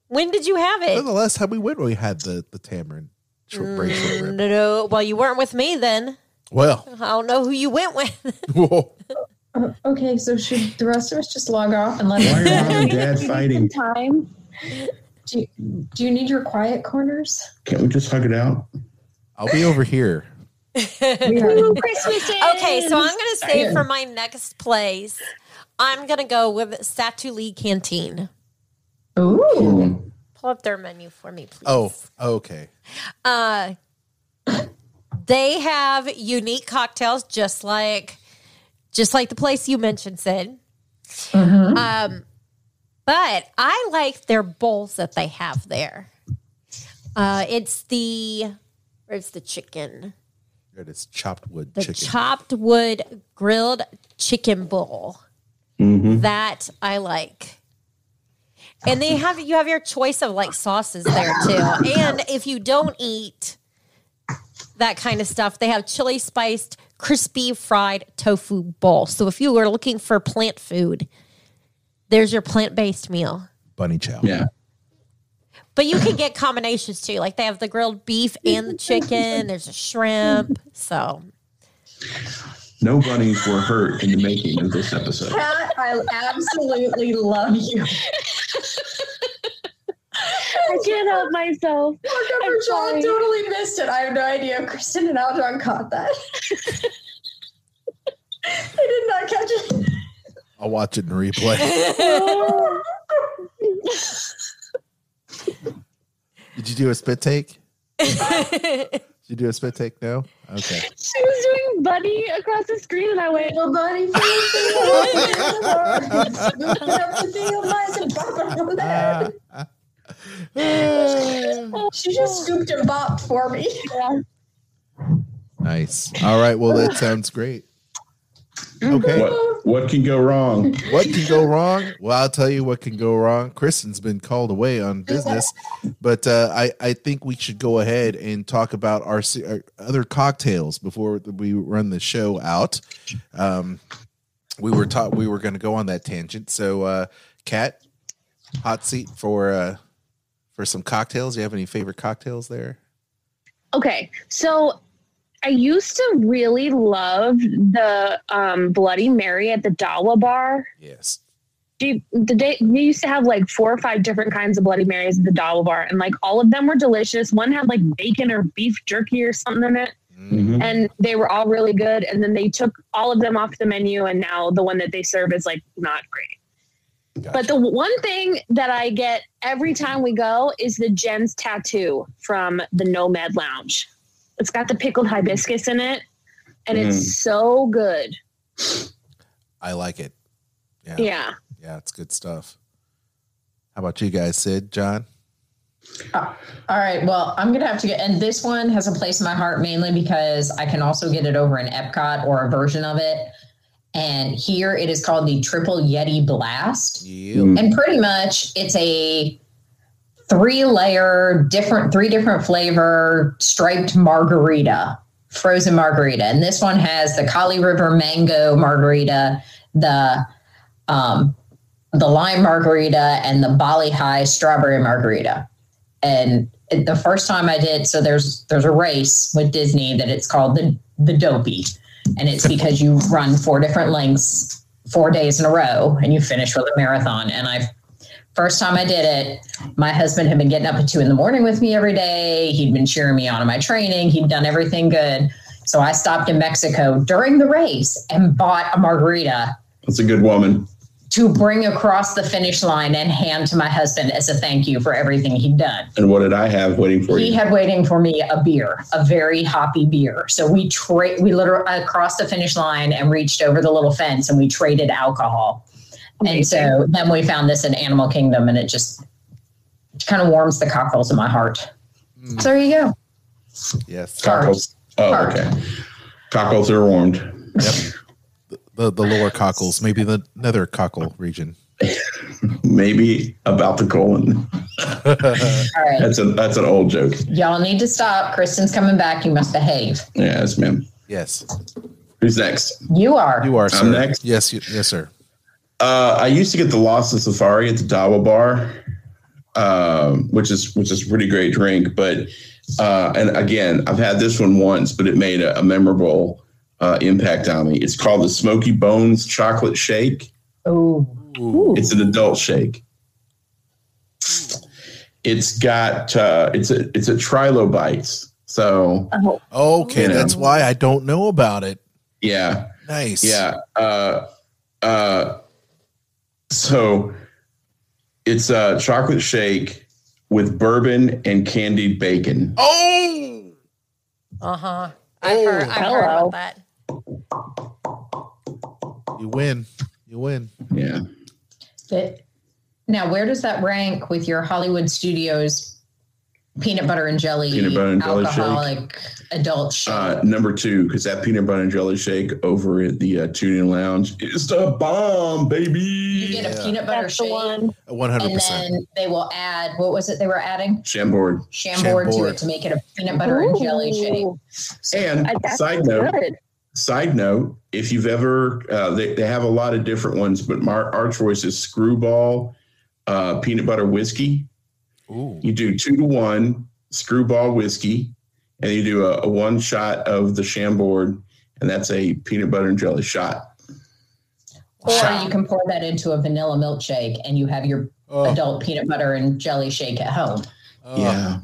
When did you have Well, it? the last time we went, we had the the tamarind short mm, braised short No, no. Well, you weren't with me then. Well, I don't know who you went with. Uh, okay, so should the rest of us just log off and let Why are mom and dad fighting? Time. Do, you, do you need your quiet corners? Can't we just hug it out? I'll be over here. Ooh, Christmas Okay, so I'm going to say Damn. for my next place, I'm going to go with Satu'li Canteen. Ooh. Pull up their menu for me, please. Oh, okay. Uh, they have unique cocktails, just like, just like the place you mentioned, Sid. Mhm. Um, but I like their bowls that they have there. Uh, it's the where's the chicken? There it is. Chopped wood The chicken. chopped wood grilled chicken bowl. Mm-hmm. That I like. And they have you have your choice of like sauces there too. And if you don't eat that kind of stuff, they have chili spiced crispy fried tofu bowl. So if you are looking for plant food, there's your plant based meal. Bunny chow. Yeah. But you can get combinations too. Like they have the grilled beef and the chicken. There's a shrimp. So No bunnies were hurt in the making of this episode. Kat, I absolutely love you. I can't help myself. Oh Look I'm John sorry. totally missed it. I have no idea. Kristen and Aljon caught that. I did not catch it. I'll watch it in replay. Did you do a spit take? Did you do a spit take? No. Okay. She was doing Buddy across the screen, and I went, Little buddy, scooping up the deal, mice and bopping from there. She just scooped and bopped for me. yeah. nice. All right. Well, that sounds great. Okay. What what can go wrong? What can go wrong? Well, I'll tell you what can go wrong. Kristen's been called away on business, but uh, I I think we should go ahead and talk about our, our other cocktails before we run the show out. Um, we were taught we were going to go on that tangent. So, uh, Kat, hot seat for uh, for some cocktails. You have any favorite cocktails there? Okay, so I used to really love the um, Bloody Mary at the Dawa bar. Yes. She, the day we used to have like four or five different kinds of Bloody Marys at the Dawa bar, and like all of them were delicious. One had like bacon or beef jerky or something in it, Mm-hmm. Mhm. and they were all really good. And then they took all of them off the menu, and now the one that they serve is like not great. But the one thing that I get every time we go is the Jenn's Tattoo from the Nomad Lounge. It's got the pickled hibiscus in it, and Mm. it's so good. I like it. Yeah. Yeah. Yeah, it's good stuff. How about you guys, Sid, John? All right. Well, I'm gonna have to get, and this one has a place in my heart mainly because I can also get it over in Epcot or a version of it. And here it is called the Triple Yeti Blast. Yeah. And pretty much it's a three layer different three different flavor striped margarita frozen margarita. And this one has the kali river mango margarita the um the lime margarita and the bali high strawberry margarita. And the first time i did so there's there's a race with disney that it's called the the dopey. And it's because you run four different lengths four days in a row and you finish with a marathon. And i've First time I did it, my husband had been getting up at two in the morning with me every day. He'd been cheering me on in my training. He'd done everything good. So I stopped in Mexico during the race and bought a margarita That's a good woman. to bring across the finish line and hand to my husband as a thank you for everything he'd done. And what did I have waiting for He you? had waiting for me a beer, a very hoppy beer. So we trade, we literally across the finish line and reached over the little fence and we traded alcohol. And so then we found this in Animal Kingdom and it just kind of warms the cockles in my heart. Mm. So there you go. Yes. Cockles. Oh, Heart. okay. Cockles are warmed. Yep. The the lower cockles, maybe the nether cockle region. Maybe about the colon. All right. That's a that's an old joke. Y'all need to stop. Kristen's coming back. You must behave. Yes, ma'am. yes. Who's next? You are. You are, sir. I'm next. Yes, you, yes, sir. Uh, I used to get the Lost of Safari at the Dawa Bar, um, which is which is a pretty great drink. But uh, and again, I've had this one once, but it made a, a memorable uh, impact on me. It's called the Smoky Bones Chocolate Shake. Oh, Ooh. It's an adult shake. It's got uh, it's a it's a Trilo-Bites. So Oh, Okay, You know. that's why I don't know about it. yeah, Nice. Yeah. Uh, uh, so it's a chocolate shake with bourbon and candied bacon. Oh. Uh huh. I've heard. I've heard Hello. about that. You win. You win. Yeah. But now, where does that rank with your Hollywood Studios peanut butter and jelly, Peanut butter and jelly shake? alcoholic adult shake? Uh, number two, because that peanut butter and jelly shake over at the uh, Tune-In Lounge is the bomb, baby. You get a peanut butter that's shake, one. One hundred and percent. then they will add what was it they were adding? Chambord. Chambord, to it to make it a peanut butter and jelly shake. Ooh, And side note, good. side note, if you've ever, uh, they, they have a lot of different ones, but our, our choice is Screwball uh, peanut butter whiskey. Ooh. You do two to one screwball whiskey, and you do a, a one shot of the Chambord, and that's a peanut butter and jelly shot. Or you can pour that into a vanilla milkshake and you have your Oh, adult peanut butter and jelly shake at home. oh. Yeah.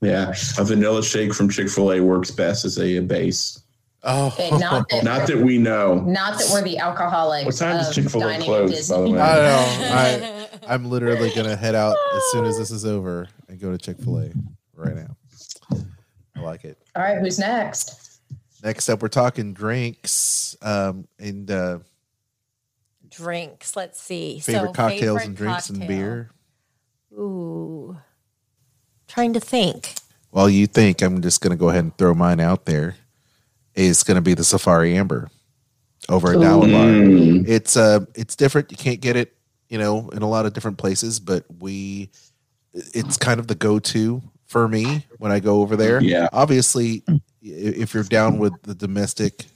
Yeah. A vanilla shake from Chick fil A works best as a, base. Oh. Not that, Not that we know. not that we're the alcoholics. What time does of Chick-fil-A dining by the way? I know. I, I'm literally gonna head out as soon as this is over and go to Chick Fil A right now. I like it. All right, who's next? Next up, we're talking drinks um, and uh, Drinks. Let's see. favorite So, cocktails favorite and drinks and beer. Ooh. Trying to think. While you think, I'm just gonna go ahead and throw mine out there. It's gonna be the Safari Amber over at Dawa Bar. Mm. It's uh, it's different. You can't get it, you know, in a lot of different places, but we, it's kind of the go-to for me when I go over there. Yeah. Obviously, if you're down with the domestic,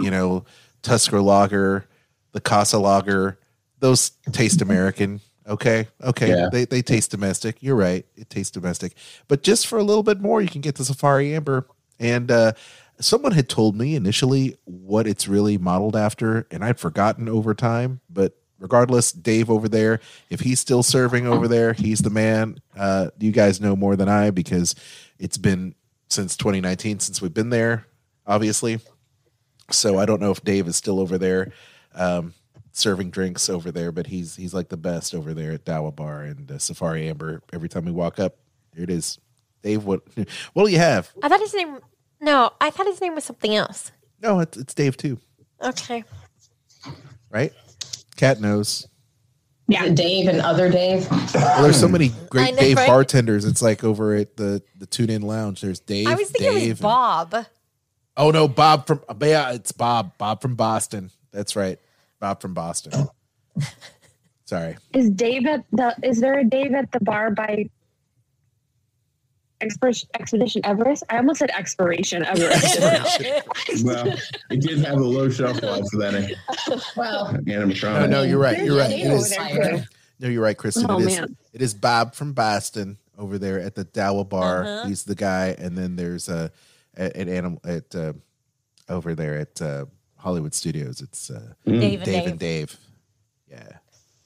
you know, Tusker Lager, the Casa Lager, those taste American. Okay, okay, Yeah. they they taste domestic. You're right, it tastes domestic. But just for a little bit more, you can get the Safari Amber. And uh, someone had told me initially what it's really modeled after, and I'd forgotten over time. But regardless, Dave over there, if he's still serving over there, he's the man. Uh, you guys know more than I because it's been since 2019 since we've been there, obviously. So I don't know if Dave is still over there um, serving drinks over there, but he's he's like the best over there at Dawa Bar and uh, Safari Amber. Every time we walk up, here it is. Dave, what what do you have? I thought his name. No, I thought his name was something else. No, it's, it's Dave too, Okay. right? Cat knows. Yeah. Dave and other Dave. Well, there's so many great know, Dave right? bartenders. It's like over at the the Tune In Lounge. There's Dave. I was thinking Dave, it was and- Bob. Oh no, Bob from yeah, it's Bob. Bob from Boston. That's right, Bob from Boston. Sorry. Is Dave at the? Is there a Dave at the bar by Expedition, Expedition Everest? I almost said Expiration Everest. Well, it did have a low shelf life for that Well, animatronic. No, no, you're right. You're right. Dave It over is. there. No, you're right, Kristen. Oh, it is. man. It is Bob from Boston over there at the Dawa Bar. Uh-huh. He's the guy, and then there's a at, at animal at uh, over there at uh, Hollywood Studios. It's uh, Mm. Dave and Dave Dave. and Dave. Yeah,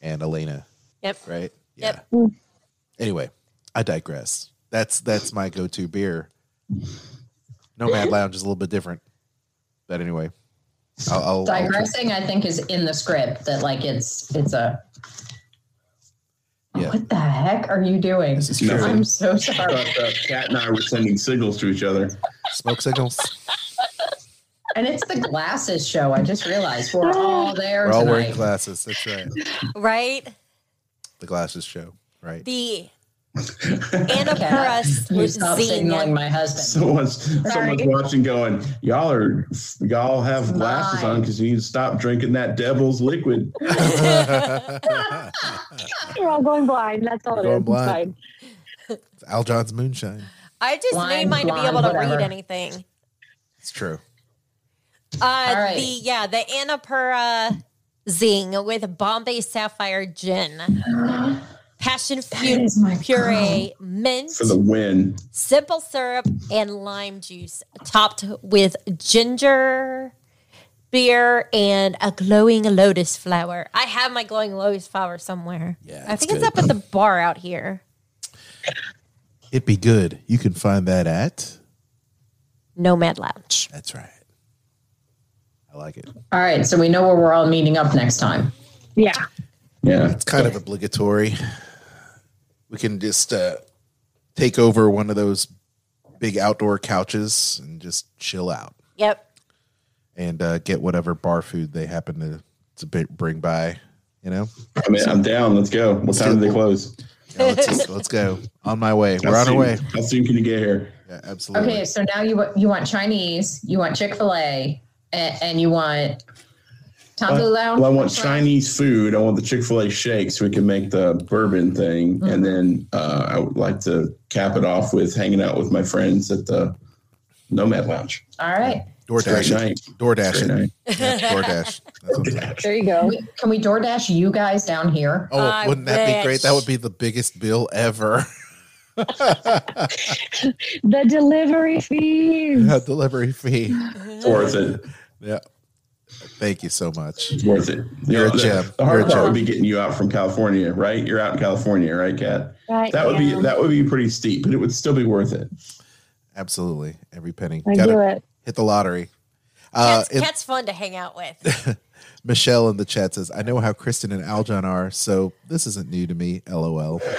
and Elena. Yep. Right. Yep. Yeah. Anyway, I digress. That's that's my go-to beer. Nomad Lounge is a little bit different, but anyway, I'll, I'll, I'll digressing, I think, is in the script that like it's it's a. Yeah. What the heck are you doing? This is I'm so sorry. thought uh, and I were sending signals to each other. Smoke signals. And it's the glasses show. I just realized we're all there We're all wearing glasses. That's right. Right? The glasses show. Right. The Kat, Annapurna you stop signaling my husband. Someone's someone's watching, going, "Y'all are y'all have glasses on because you need to stop drinking that devil's liquid." You're all going blind. That's all it Going. It's blind. fine. Aljon's moonshine. I just Blind, need mine to be able to whatever. read anything. It's true. Uh, right. The yeah, the Annapurna Zing with Bombay Sapphire Gin, passion fruit is my puree, mint, For the win. simple syrup, and lime juice, topped with ginger beer and a glowing lotus flower. I have my glowing lotus flower somewhere. Yeah, I it's think it's up at the bar out here. It'd be good. You can find that at. Nomad Lounge. That's right. I like it. All right, so we know where we're all meeting up next time. Yeah. Yeah. It's kind of obligatory. We can just uh, take over one of those big outdoor couches and just chill out Yep. and uh, get whatever bar food they happen to, to bring by. You know, I mean, I'm down. Let's go. What time do they close? Yeah, let's, let's go. On my way. We're How on our way. How soon can you get here? Yeah, absolutely. Okay, so now you wa- you want Chinese, you want Chick Fil A, and, and you want Tambu Lounge. Well, I want Chinese food. I want the Chick Fil A shake so we can make the bourbon thing, Mm-hmm. and then uh, I would like to cap it off with hanging out with my friends at the Nomad Lounge. All right, DoorDash Great night. DoorDash it. night. Yeah, DoorDash. That's what I'm saying. There you go. can we DoorDash you guys down here? Oh, I wouldn't that be great? That would be the biggest bill ever. the delivery fee. The delivery fee. It's worth it. Yeah. Thank you so much. It's worth it. You're a gem. The hard You're a part gem. would be getting you out from California, right? You're out in California, right, Kat? Right, That would be that would be pretty steep, but it would still be worth it. Absolutely. Every penny. I Gotta do it. hit the lottery. Uh, Cat's, in- cat's fun to hang out with. Michelle in the chat says, I know how Kristen and Aljon are, so this isn't new to me. LOL.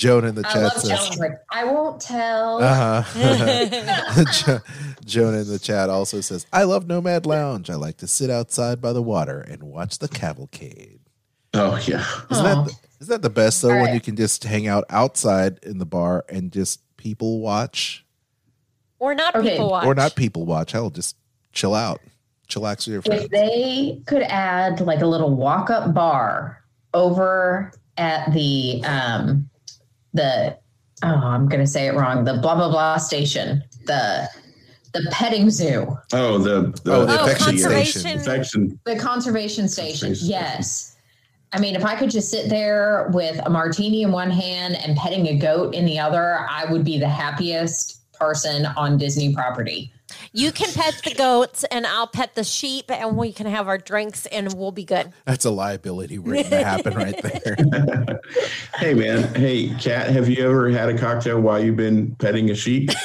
Joan in the I chat love says, Jones. Like, I won't tell. uh-huh. Jo- Joan in the chat also says, I love Nomad Lounge. I like to sit outside by the water and watch the cavalcade. Oh yeah. Isn't that, the, isn't that the best, though, All when right. you can just hang out outside in the bar and just people watch? Or not Okay. people watch. Or not people watch. Hell, just chill out. Chillax with your friends. If they could add like a little walk up bar over at the um the oh I'm gonna say it wrong the blah blah blah station the the petting zoo Oh the the, Oh, the Oh, affection conservation. station. affection. the conservation station Conservation. yes I mean if I could just sit there with a martini in one hand and petting a goat in the other I would be the happiest person on Disney property You can pet the goats and I'll pet the sheep and we can have our drinks and we'll be good. That's a liability waiting to happen right there. Hey man, hey Kat, have you ever had a cocktail while you've been petting a sheep?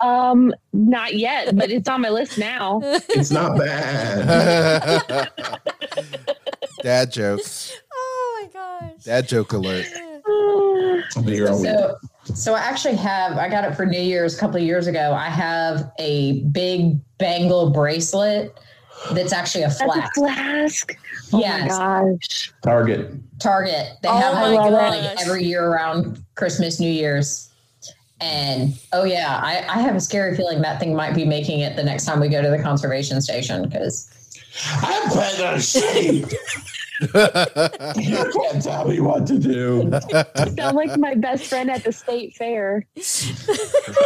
Um, not yet, but it's on my list now. It's not bad. Dad joke. Oh my gosh. Dad joke alert. You're always- So, so I actually have. I got it for New Year's a couple of years ago. I have a big bangle bracelet that's actually a That's a flask. flask. Oh Yes. my gosh. Target. Target. They Oh have my like, gosh. every year around Christmas, New Year's. And oh yeah, I, I have a scary feeling that thing might be making it the next time we go to the conservation station because I'm petting a sheep. you can't tell me what to do. You sound like my best friend at the state fair.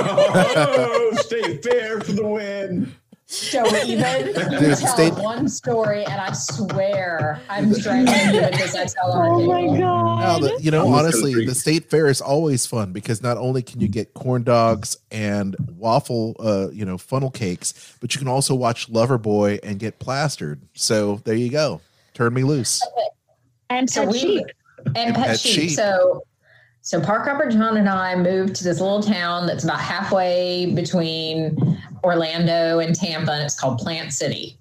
oh, stay fair for the win. don't even you Dude, tell state- one story and I swear I'm strangling you because I tell our Oh my table. god. Now, the, you know, honestly, the state fair is always fun because not only can you get corn dogs and waffle, uh, you know, funnel cakes, but you can also watch Loverboy and get plastered. So there you go. Turn me loose. And So pet we sheep. and pet, pet sheep. sheep. So so Park Hopper John and I moved to this little town that's about halfway between Orlando and Tampa, and it's called Plant City.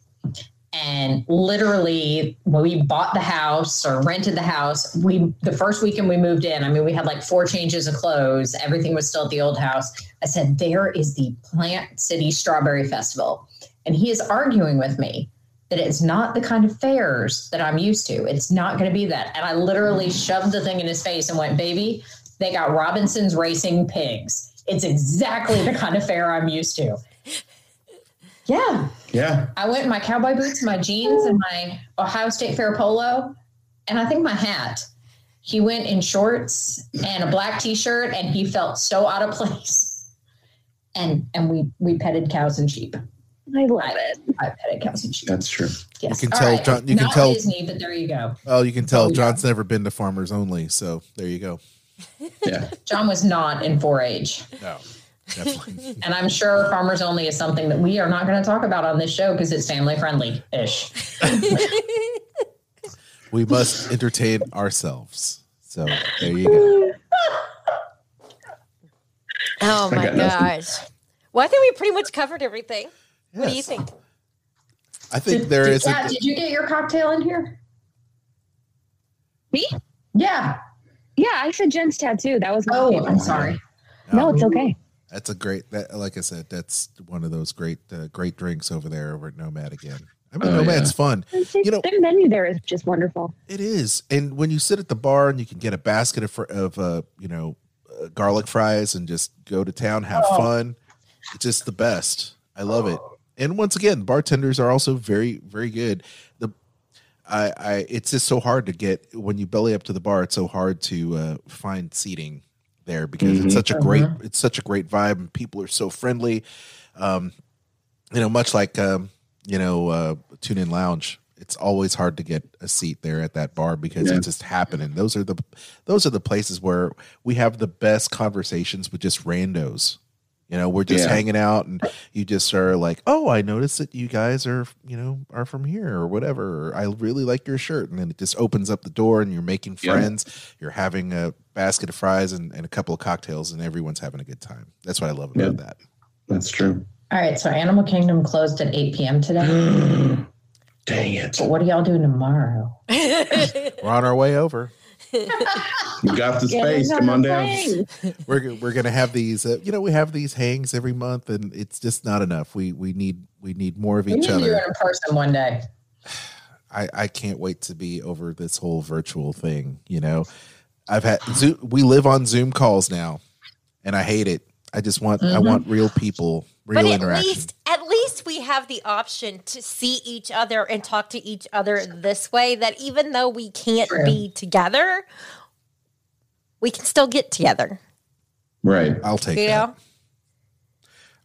And literally, when we bought the house or rented the house, we the first weekend we moved in. I mean, we had like four changes of clothes. Everything was still at the old house. I said, "There is the Plant City Strawberry Festival," and he is arguing with me that it's not the kind of fairs that I'm used to. It's not going to be that. And I literally shoved the thing in his face and went, "Baby, they got Robinson's Racing Pigs. It's exactly the kind of fair I'm used to." Yeah, Yeah. I went in my cowboy boots, my jeans, and my Ohio State Fair polo, and I think my hat. He went in shorts and a black T-shirt, and he felt so out of place. And and we we petted cows and sheep. I love it. I petted cows and sheep. That's true. Yes. You can All tell, right. John- you can Not tell- Disney, but there you go. Oh, you can tell Oh, yeah. John's never been to Farmers Only. So there you go. Yeah. John was not in 4-H, No, definitely. and I'm sure Farmers Only is something that we are not going to talk about on this show because it's family friendly ish. we must entertain ourselves. So there you go. Oh my gosh. Well, I think we pretty much covered everything. What do you think? I think Did, there did, is. Kat, A, did you get your cocktail in here? Me? Yeah. Yeah, I said Jenn's Tattoo. That was my Oh, favorite. I'm sorry. No, it's okay. That's a great. That, like I said, that's one of those great, uh, great drinks over there over at Nomad again. I mean, Oh, Nomad's fun. You know, their menu there is just wonderful. It is, and when you sit at the bar and you can get a basket of, of uh, you know, uh, garlic fries and just go to town, have Oh. fun. It's just the best. I love it. And once again, bartenders are also very, very good. The I, I, it's just so hard to get when you belly up to the bar. It's so hard to uh, find seating there because it's Mhm. such a great, it's such a great vibe, and people are so friendly. Um, you know, much like um, you know, uh, Tune In Lounge. it's always hard to get a seat there at that bar because Yeah. it's just happening. Those are the those are the places where we have the best conversations with just randos. You know, we're just Yeah. hanging out and you just are like, "Oh, I noticed that you guys are, you know, are from here or whatever. Or, I really like your shirt." And then it just opens up the door and you're making Yeah. friends. You're having a basket of fries and, and a couple of cocktails and everyone's having a good time. That's what I love about that. That's true. All right, so Animal Kingdom closed at 8 p.m. today. Dang it. But what are y'all doing tomorrow? We're on our way over. You got the space. Come on down. we're we're gonna have these. Uh, you know, we have these hangs every month, and it's just not enough. We we need we need more of We each need to do other. it in person one day. I I can't wait to be over this whole virtual thing. You know, I've had Zoom. We live on Zoom calls now, and I hate it. I just want I Mhm. want real people, real but at interaction. least, at least we have the option to see each other and talk to each other this way. That even though we can't True. be together, we can still get together. Right. I'll take You that. know,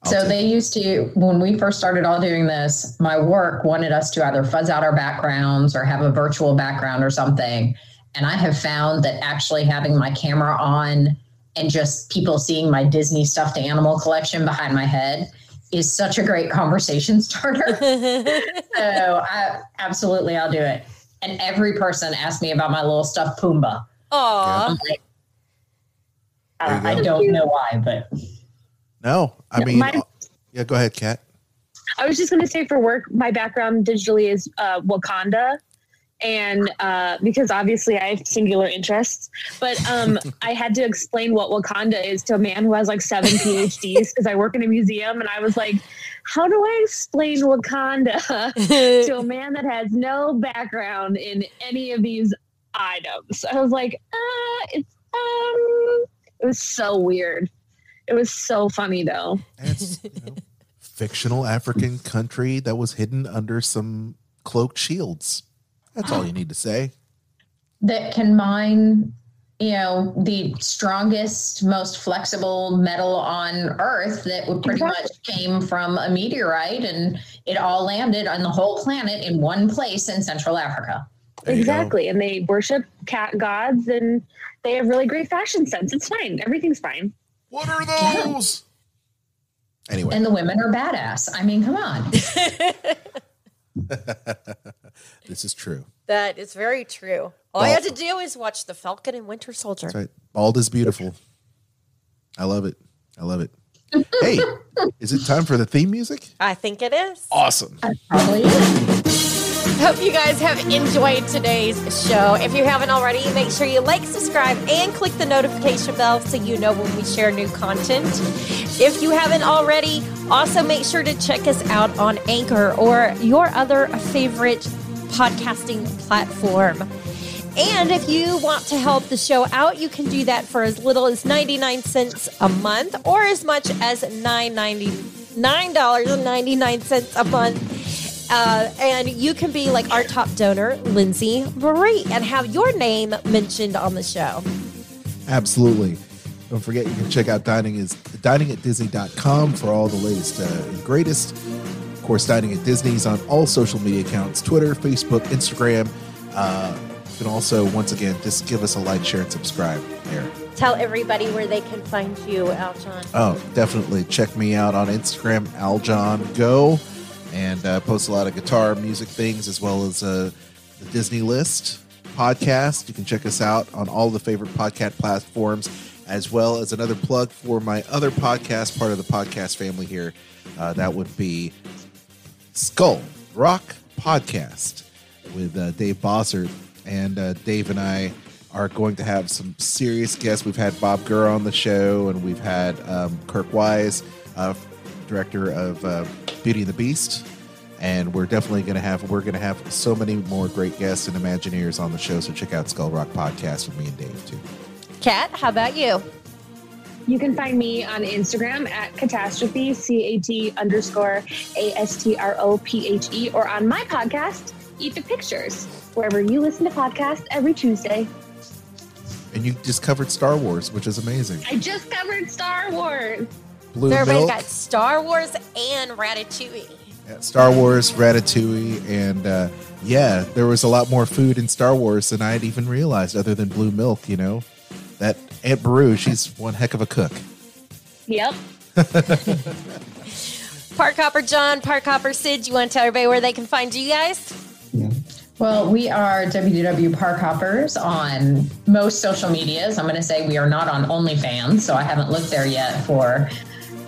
I'll so take they used to, when we first started all doing this, my work wanted us to either fuzz out our backgrounds or have a virtual background or something. And I have found that actually having my camera on and just people seeing my Disney stuffed animal collection behind my head is such a great conversation starter. so I absolutely I'll do it. And every person asked me about my little stuffed Pumbaa. Aw. I'm like, I, I don't know why, but No, I mean, My- yeah. Go ahead, Kat. I was just going to say for work, my background digitally is uh, Wakanda. And uh, because obviously I have singular interests, but um, I had to explain what Wakanda is to a man who has like seven PhDs because I work in a museum. And I was like, how do I explain Wakanda to a man that has no background in any of these items? I was like, uh, it's, um, it was so weird. It was so funny though. You know, fictional African country that was hidden under some cloaked shields. That's all you need to say. that can mine you know the strongest most flexible metal on earth that would pretty much came from a meteorite and it all landed on the whole planet in one place in central africa There go. exactly. And they worship cat gods and they have really great fashion sense. It's fine. Everything's fine. What are those? Anyway, and the women are badass i mean come on this is true. that is very true. All you have to do is watch The Falcon and Winter Soldier. That's right. Bald is beautiful. I love it. I love it. Hey, is it time for the theme music? I think it is. Awesome. probably is. Hope you guys have enjoyed today's show. If you haven't already, make sure you like, subscribe, and click the notification bell so you know when we share new content. If you haven't already, also make sure to check us out on Anchor or your other favorite podcasting platform. And if you want to help the show out, you can do that for as little as 99 cents a month or as much as $9.99 a month. Uh, and you can be like our top donor, Lindsay Marie, and have your name mentioned on the show. Absolutely. Don't forget you can check out dining is dining at disney.com for all the latest uh, and greatest. Of course, dining at Disney's on all social media accounts Twitter, Facebook, Instagram. Uh, you can also, once again, just give us a like, share, and subscribe there. Tell everybody where they can find you, Aljon. Oh, definitely check me out on Instagram, Aljon Go, and uh, post a lot of guitar music things as well as uh, the Disney List podcast. You can check us out on all the favorite podcast platforms, as well as another plug for my other podcast, part of the podcast family here. Uh, that would be Skull Rock Podcast with uh, Dave Bossert. And uh, Dave and I are going to have some serious guests. We've had Bob Gurr on the show, and we've had um, Kirk Wise, uh, director of uh, Beauty and the Beast. And we're definitely going to have we're going to have so many more great guests and Imagineers on the show. So check out Skull Rock Podcast with me and Dave too. Kat, how about you? You can find me on Instagram at catastrophe, C A T underscore A S T R O P H E, or on my podcast, Eat the Pictures, wherever you listen to podcasts every Tuesday. And you just covered Star Wars, which is amazing. I just covered Star Wars. Blue Everybody's Milk got Star Wars and Ratatouille. Star Wars, Ratatouille, and uh, yeah, there was a lot more food in Star Wars than I had even realized, other than blue milk. You know, that Aunt Beru, she's one heck of a cook. Yep. Park Hopper John, Park Hopper Sid, you want to tell everybody where they can find you guys? Well, we are WDW Park Hoppers on most social medias. I'm going to say we are not on OnlyFans, so I haven't looked there yet for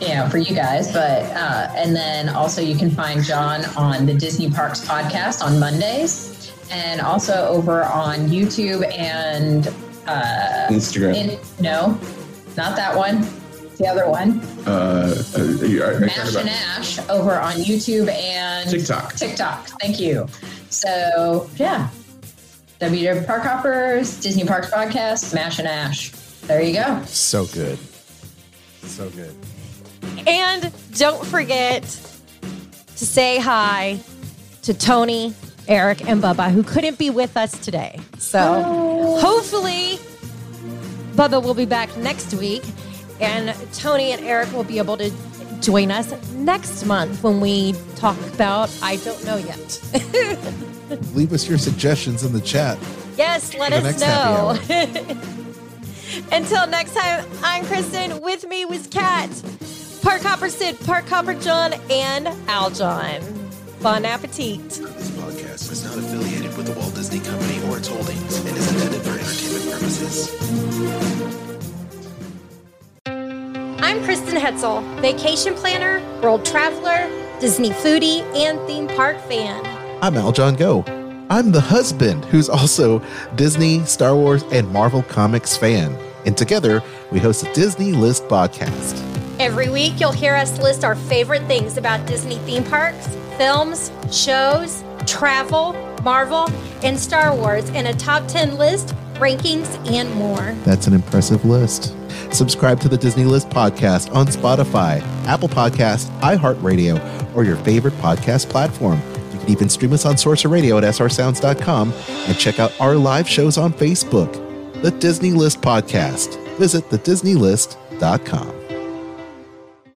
you know for you guys. But uh, and then also you can find John on the Disney Parks podcast on Mondays, and also over on YouTube and uh, Instagram. in, no, not that one. The other one, Uh, uh, are- are Mash talking and Ash, over on YouTube and TikTok. TikTok. Thank you. So yeah, WW Park Hoppers, Disney Parks Podcast, Mash and Ash. There you go. So good, so good. And don't forget to say hi to Tony, Eric, and Bubba, who couldn't be with us today. So oh. hopefully, Bubba will be back next week, and Tony and Eric will be able to join us next month when we talk about I don't know yet. Leave us your suggestions in the chat. yes, let us know. Until next time, I'm Kristen. With me was Kat, Park Hopper Sid, Park Hopper John, and Aljon. Bon appetit. This podcast is not affiliated with the Walt Disney Company or its holdings and is intended for entertainment purposes. I'm Kristen Hetzel, vacation planner, world traveler, Disney foodie, and theme park fan. I'm Aljon Go. I'm the husband who's also Disney, Star Wars, and Marvel Comics fan. And together, we host a Disney List podcast. Every week, you'll hear us list our favorite things about Disney theme parks, films, shows, travel, Marvel, and Star Wars in a top 10 list, rankings, and more. That's an impressive list. Subscribe to the Disney List podcast on Spotify, Apple Podcast, iHeartRadio, or your favorite podcast platform. You can even stream us on Sorcerer Radio at srsounds.com and check out our live shows on Facebook. The Disney List podcast. Visit thedisneylist.com.